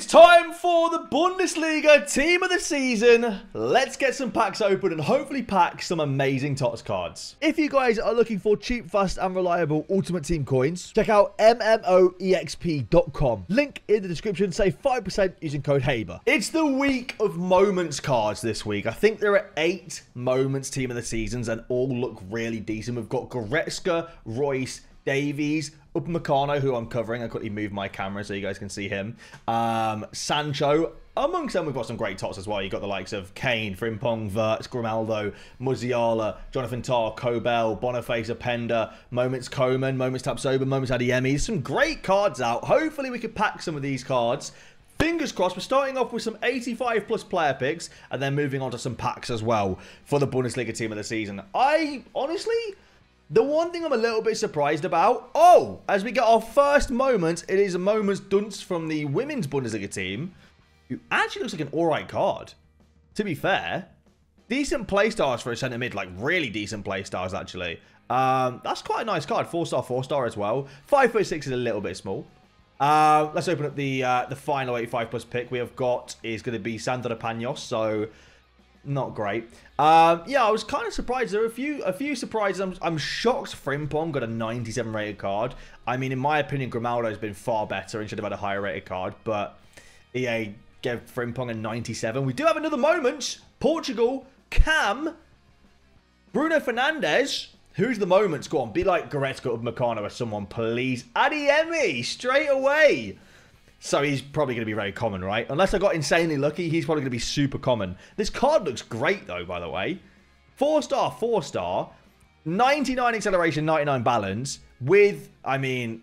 It's time for the Bundesliga team of the season. Let's get some packs open and hopefully pack some amazing TOTS cards. If you guys are looking for cheap, fast and reliable Ultimate Team coins, check out MMOEXP.com. Link in the description, save 5% using code HABER. It's the week of moments cards this week. I think there are eight moments team of the seasons and all look really decent. We've got Goretzka, Reus, Davies, Upamecano, who I'm covering. I quickly move my camera so you guys can see him. Um, Sancho. Amongst them, we've got some great tots as well. You've got the likes of Kane, Frimpong, Wirtz, Grimaldo, Musiala, Jonathan Tah, Kobel, Boniface, Openda, Moments Coman, Moments Tapsoba, Moments Adeyemi. Some great cards out. Hopefully we could pack some of these cards. Fingers crossed, we're starting off with some 85 plus player picks and then moving on to some packs as well for the Bundesliga team of the season. I honestly the one thing I'm a little bit surprised about, oh, as we get our first moment, it is a moment's Dunst from the women's Bundesliga team, who actually looks like an alright card. To be fair, decent playstars for a centre mid, like really decent playstars actually. Um, that's quite a nice card, 4-star, 4-star as well. 5 foot 6 is a little bit small. Uh, let's open up the uh, the final 85 plus pick we have got is going to be Sandra Panos, so not great. Um, yeah, I was kind of surprised. There are a few a few surprises. I'm, I'm shocked Frimpong got a 97 rated card. I mean, in my opinion, Grimaldo has been far better and should have had a higher rated card, but EA gave Frimpong a 97. We do have another moment. Portugal, Cam, Bruno Fernandes. Who's the moments? Go on, be like Goretzka or Meccano or someone, please. Adeyemi, straight away. So he's probably going to be very common, right? Unless I got insanely lucky, he's probably going to be super common. This card looks great, though, by the way. Four star, four star, 99 acceleration, 99 balance, with, I mean,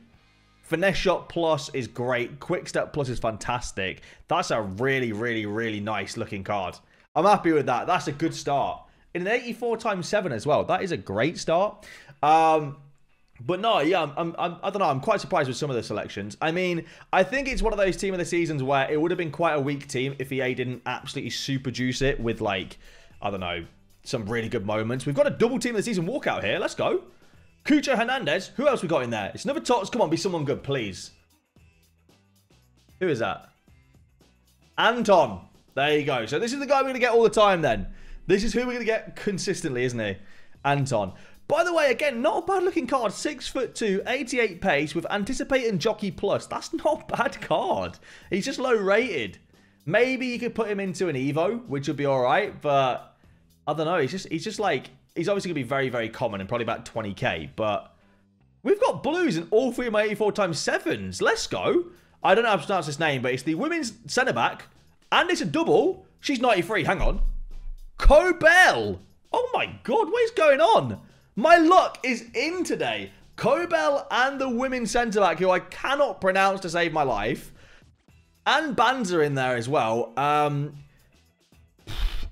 finesse shot plus is great. Quick step plus is fantastic. That's a really, really, really nice looking card. I'm happy with that. That's a good start. In an 84 times 7 as well. That is a great start. Um, but no, yeah, I'm, I'm, I'm, I don't know. I'm quite surprised with some of the selections. I mean, I think it's one of those team of the seasons where it would have been quite a weak team if EA didn't absolutely super juice it with like, I don't know, some really good moments. We've got a double team of the season walkout here. Let's go. Cucho Hernandez. Who else we got in there? It's another Tots. Come on, be someone good, please. Who is that? Anton. There you go. So this is the guy we're going to get all the time then. This is who we're going to get consistently, isn't he? Anton. By the way, again, not a bad looking card. Six foot two, 88 pace with Anticipate and Jockey Plus. That's not a bad card. He's just low rated. Maybe you could put him into an Evo, which would be all right, but I don't know. He's just he's just like he's obviously gonna be very very common and probably about 20k. But we've got blues in all three of my 84 times sevens. Let's go. I don't know how to pronounce this name, but it's the women's centre back, and it's a double. She's 93. Hang on, Kobel. Oh my god, what is going on? My luck is in today. Kobel and the women's centre back, who I cannot pronounce to save my life. And Banza in there as well. Um,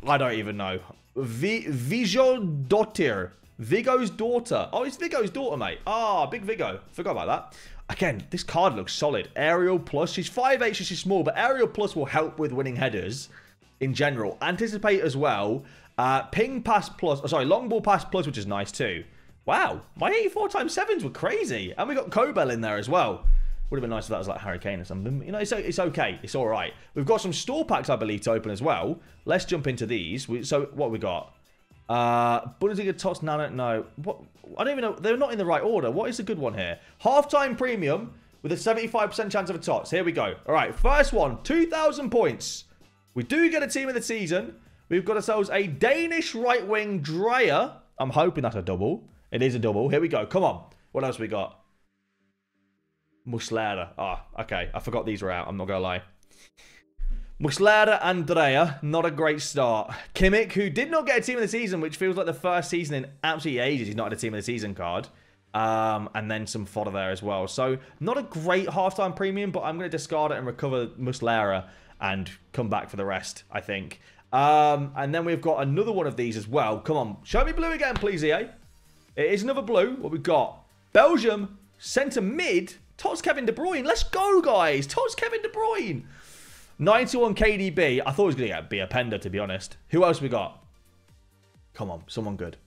I don't even know. V Vigo. Vigo's daughter. Oh, it's Vigo's daughter, mate. Ah, oh, big Vigo. Forgot about that. Again, this card looks solid. Aerial plus. She's 5'8", she's small, but Aerial plus will help with winning headers in general. Anticipate as well. Uh, ping pass plus, oh, sorry, long ball pass plus, which is nice too. Wow, my 84 times 7s were crazy. And we got Kobel in there as well. Would have been nice if that was like Harry Kane or something. You know, it's, it's okay. It's all right. We've got some store packs, I believe, to open as well. Let's jump into these. We, so, what we got? Uh, Bundesliga Tots Nano. No. What? I don't even know. They're not in the right order. What is the good one here? Halftime Premium with a 75% chance of a Tots. Here we go. All right, first one. 2,000 points. We do get a team of the season. We've got ourselves a Danish right wing Dreyer. I'm hoping that's a double. It is a double. Here we go. Come on. What else we got? Muslera. Ah, oh, okay. I forgot these were out. I'm not going to lie. Muslera Andrea, not a great start. Kimmich, who did not get a team of the season, which feels like the first season in absolutely ages. He's not had a team of the season card. Um, and then some fodder there as well. So, not a great halftime premium, but I'm going to discard it and recover Muslera and come back for the rest, I think. Um, and then we've got another one of these as well. Come on, show me blue again, please, EA. It is another blue. What we've got? Belgium, centre mid. Tots Kevin De Bruyne. Let's go, guys. Tots Kevin De Bruyne. 91 KDB. I thought it was going to be a Pender, to be honest. Who else we got? Come on, someone good.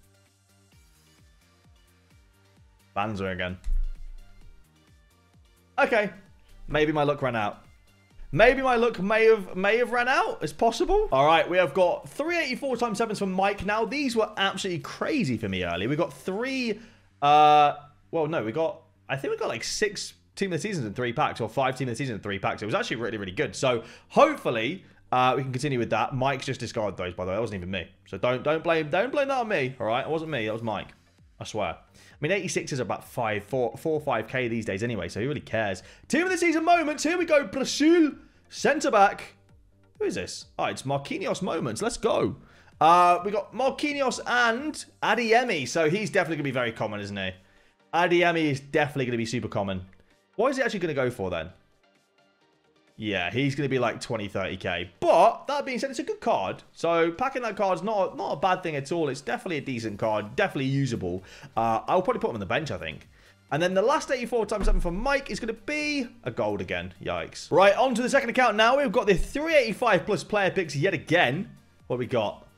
Banza again. Okay. Maybe my luck ran out. Maybe my luck may have may have ran out. It's possible. All right, we have got 384 times sevens from Mike. Now these were absolutely crazy for me earlier. We got three. Uh, well, no, we got. I think we got like six team of the seasons in three packs, or five team of the season in three packs. It was actually really really good. So hopefully. Uh, we can continue with that. Mike's just discarded those, by the way. That wasn't even me. So don't don't blame don't blame that on me. All right, it wasn't me. That was Mike. I swear. I mean, 86 is about 5, 4, 4 5k these days anyway, so who really cares? Team of the season moments. Here we go. Brazil, centre back. Who is this? Oh, it's Marquinhos moments. Let's go. Uh, we got Marquinhos and Adeyemi, so he's definitely going to be very common, isn't he? Adeyemi is definitely going to be super common. What is he actually going to go for then? Yeah, he's going to be like 20, 30k. But that being said, it's a good card. So packing that card's not, not a bad thing at all. It's definitely a decent card, definitely usable. Uh, I'll probably put him on the bench, I think. And then the last 84 times 7 for Mike is going to be a gold again. Yikes. Right, on to the second account now. We've got the 385 plus player picks yet again. What we got?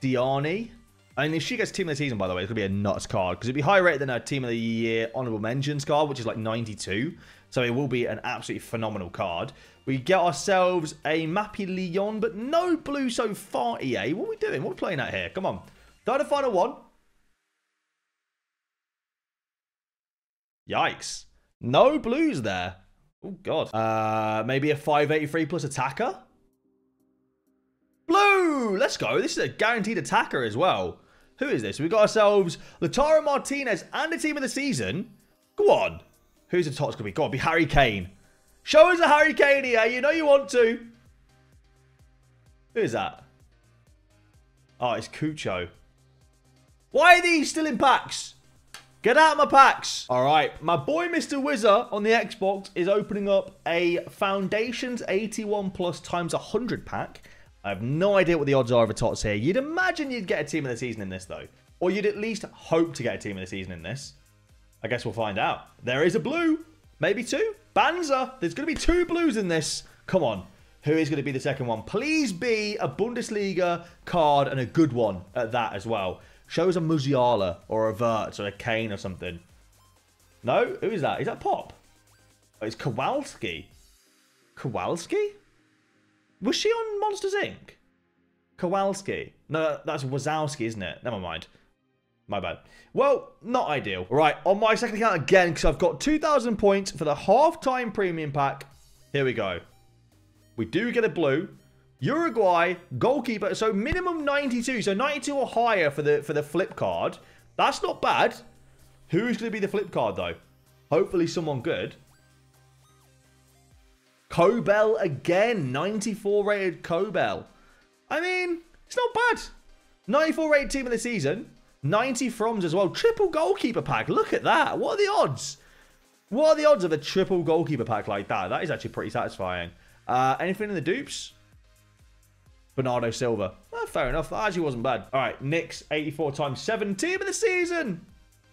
Diani. Mean, if she gets Team of the Season, by the way, it's going to be a nuts card. Because it'd be higher rated than her Team of the Year Honorable Mentions card, which is like 92. So it will be an absolutely phenomenal card. We get ourselves a Mapi Leon, but no blue so far, EA. What are we doing? What are we playing at here? Come on. Die the final one. Yikes. No blues there. Oh, God. Uh, maybe a 583 plus attacker? Blue! Let's go. This is a guaranteed attacker as well. Who is this? We've got ourselves Lautaro Martinez and the team of the season. Go on. Who's the top's going to be? Go on, be Harry Kane. Show us a Harry Kane here. You know you want to. Who is that? Oh, it's Cucho. Why are these still in packs? Get out of my packs. All right, my boy Mr. Wizard on the Xbox is opening up a Foundations 81 plus times 100 pack. I have no idea what the odds are of a TOTS here. You'd imagine you'd get a team of the season in this, though. Or you'd at least hope to get a team of the season in this. I guess we'll find out. There is a blue. Maybe two. Banza. There's going to be two blues in this. Come on. Who is going to be the second one? Please be a Bundesliga card and a good one at that as well. Show us a Musiala or a Vert or a Kane or something. No? Who is that? Is that Popp? Oh, it's Kowalski. Kowalski? Was she on Monsters Inc? Kowalski. No, that's Wazowski, isn't it? Never mind. My bad. Well, not ideal. Right, on my second account again, because I've got 2,000 points for the half-time premium pack. Here we go. We do get a blue. Uruguay, goalkeeper. So minimum 92. So 92 or higher for the for the flip card. That's not bad. Who's going to be the flip card, though? Hopefully someone good. Kobel again. 94 rated Kobel. I mean, it's not bad. 94 rated team of the season. 90 froms as well. Triple goalkeeper pack. Look at that. What are the odds? What are the odds of a triple goalkeeper pack like that? That is actually pretty satisfying. Uh, anything in the dupes? Bernardo Silva. Well, fair enough. That actually wasn't bad. All right, Knicks, 84 times 7. Team of the season.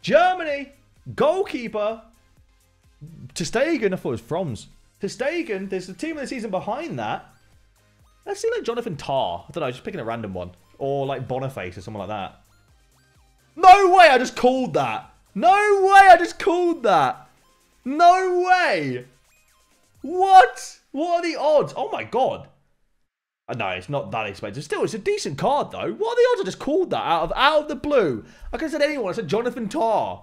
Germany. Goalkeeper. ter Stegen. I thought it was Froms. ter Stegen. There's the team of the season behind that. Let's see like Jonathan Tah. I don't know. Just picking a random one. Or like Boniface or someone like that. No way I just called that. No way I just called that. No way. What? What are the odds? Oh my god. Uh, no, it's not that expensive. Still, it's a decent card though. What are the odds I just called that out of out of the blue? I could have said anyone. I said Jonathan Tah.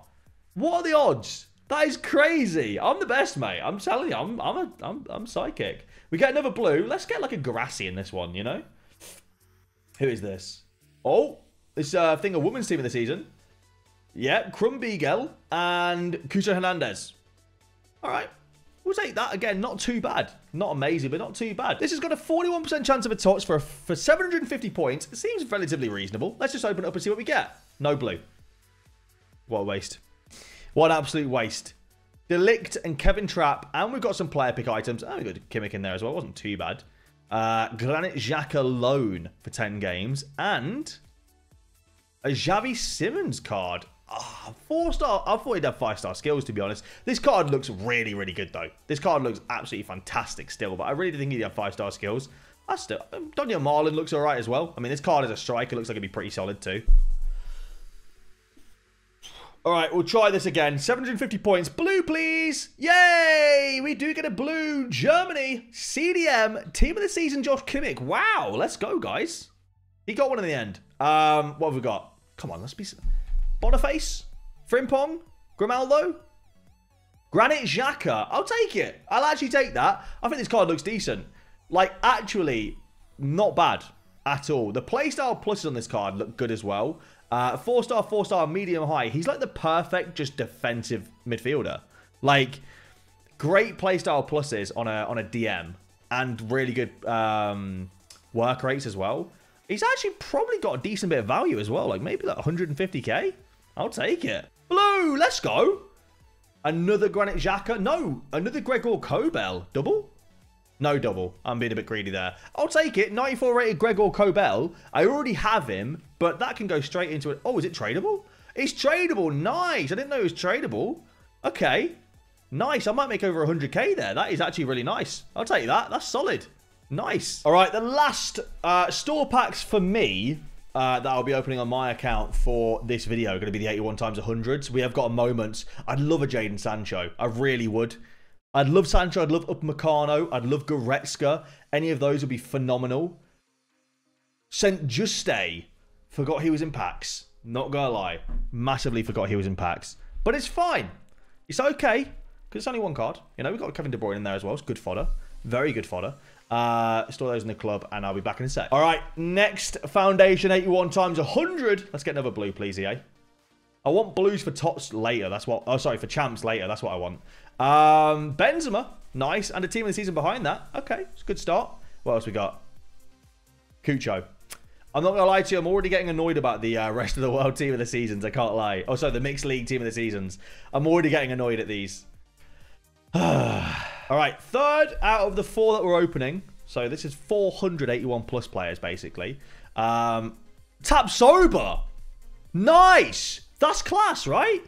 What are the odds? That is crazy. I'm the best, mate. I'm telling you, I'm I'm a, I'm I'm psychic. We get another blue. Let's get like a Grassy in this one, you know? Who is this? Oh, this uh, thing a women's team of the season. Yeah, Krumbiegel and Cucho Hernandez. All right. We'll take that again. Not too bad. Not amazing, but not too bad. This has got a 41% chance of a touch for, for 750 points. It seems relatively reasonable. Let's just open it up and see what we get. No blue. What a waste. What an absolute waste. De Ligt and Kevin Trapp. And we've got some player pick items. Oh, we got Kimmich in there as well. It wasn't too bad. Uh, Granit Xhaka alone for 10 games. And a Xavi Simons card. Oh, four star. I thought he'd have five star skills, to be honest. This card looks really, really good, though. This card looks absolutely fantastic still, but I really think he'd have five star skills. I still. Um, Donyell Malen looks alright as well. I mean, this card is a striker looks like it'd be pretty solid, too. All right, we'll try this again. 750 points. Blue, please. Yay! We do get a blue. Germany, CDM, team of the season, Josh Kimmich. Wow, let's go, guys. He got one in the end. Um, What have we got? Come on, let's be... Boniface, Frimpong, Grimaldo, Granit Xhaka. I'll take it. I'll actually take that. I think this card looks decent. Like, actually, not bad at all. The playstyle pluses on this card look good as well. Uh, four star, four star, medium high. He's like the perfect just defensive midfielder. Like great playstyle pluses on a on a DM and really good um, work rates as well. He's actually probably got a decent bit of value as well. Like maybe like 150k. I'll take it. Blue, let's go. Another Granit Xhaka. No, another Gregor Kobel. Double? No double. I'm being a bit greedy there. I'll take it. 94 rated Gregor Kobel. I already have him, but that can go straight into it. Oh, is it tradable? It's tradable. Nice. I didn't know it was tradable. Okay. Nice. I might make over 100k there. That is actually really nice. I'll take that. That's solid. Nice. All right. The last uh, store packs for me uh, that I'll be opening on my account for this video are going to be the 81 times 100s. We have got a moment. I'd love a Jadon Sancho. I really would. I'd love Sancho. I'd love Upamecano. I'd love Goretzka. Any of those would be phenomenal. St. Juste. Forgot he was in packs. Not gonna lie. Massively forgot he was in packs. But it's fine. It's okay. Because it's only one card. You know, we've got Kevin De Bruyne in there as well. It's good fodder. Very good fodder. Uh, store those in the club, and I'll be back in a sec. All right, next Foundation 81 times 100. Let's get another blue, please, EA. I want blues for tots later. That's what... Oh, sorry, for champs later. That's what I want. Um, Benzema, nice. And a team of the season behind that. Okay, it's a good start. What else we got? Cucho. I'm not going to lie to you. I'm already getting annoyed about the uh, rest of the world team of the seasons. I can't lie. Oh, sorry, the mixed league team of the seasons. I'm already getting annoyed at these. All right, third out of the four that we're opening. So this is 481 plus players, basically. Um, Tapsoba. Nice. That's class, right?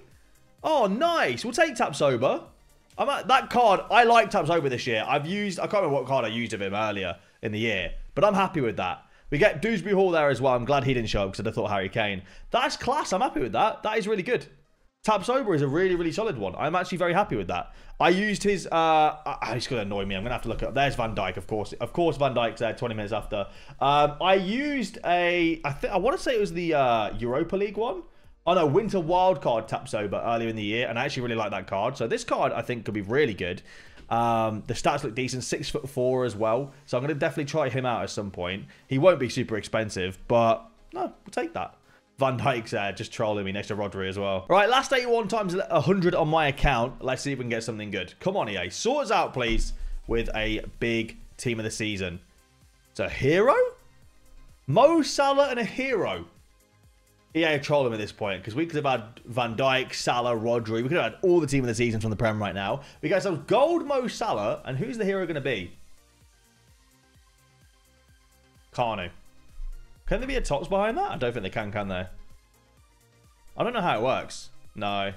Oh, nice. We'll take Tapsoba. I'm at that card. I like Tapsoba this year. I've used, I can't remember what card I used of him earlier in the year, but I'm happy with that. We get Dewsbury Hall there as well. I'm glad he didn't show up because I'd thought Harry Kane. That's class. I'm happy with that. That is really good. Tapsoba is a really, really solid one. I'm actually very happy with that. I used his... Uh, he's going to annoy me. I'm going to have to look up. There's Van Dijk, of course. Of course, Van Dijk's there 20 minutes after. Um, I used a... I, think I want to say it was the uh, Europa League one. Oh no, Winter Wildcard Tapsoba earlier in the year, and I actually really like that card. So this card I think could be really good. Um, the stats look decent, six foot four as well. So I'm going to definitely try him out at some point. He won't be super expensive, but no, we'll take that. Van Dijk's there, just trolling me next to Rodri as well. All right, last 81 times 100 on my account. Let's see if we can get something good. Come on, EA. Sort us out, please, with a big team of the season. It's a hero? Mo Salah and a hero. EA troll him at this point because we could have had Van Dijk, Salah, Rodri. We could have had all the team of the season from the Prem right now. We got some gold Mo Salah, and who's the hero going to be? Kanu. Can there be a tops behind that? I don't think they can, can they? I don't know how it works. No.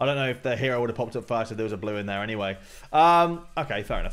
I don't know if the hero would have popped up first if there was a blue in there anyway. Um, okay, fair enough.